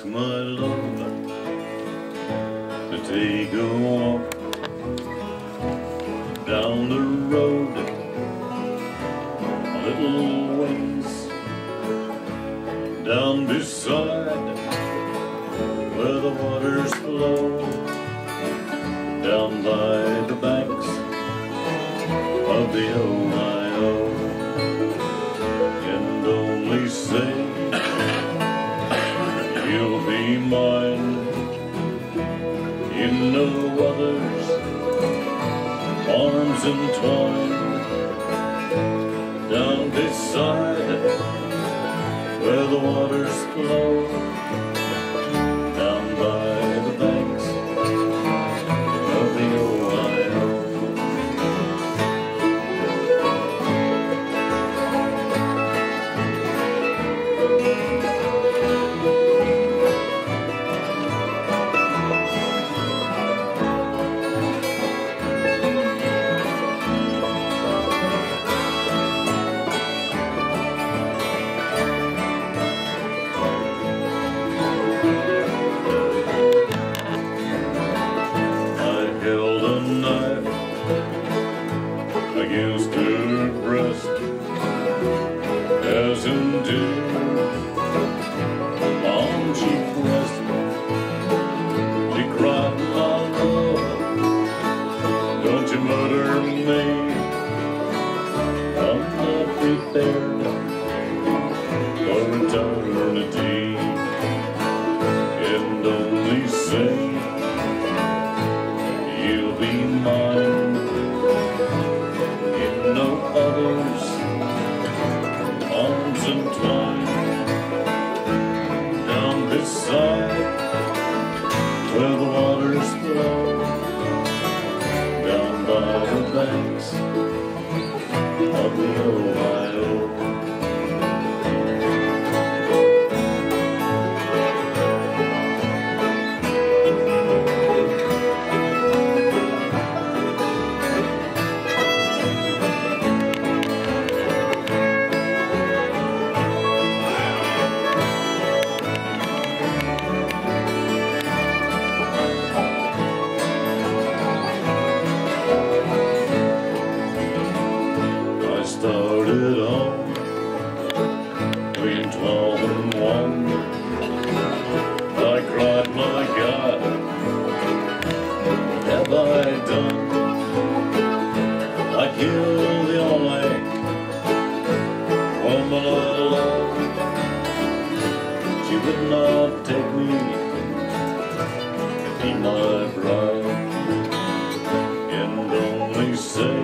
ask my lover to take a walk down the road a little ways down beside where the waters flow down by the banks of the Ohio. In no others arms entwined. Down this side where the waters flow be mine. In no others arms entwined started on between twelve and one. I cried, my God, what have I done? I killed the only woman I loved. She would not take me to be my bride, and only say.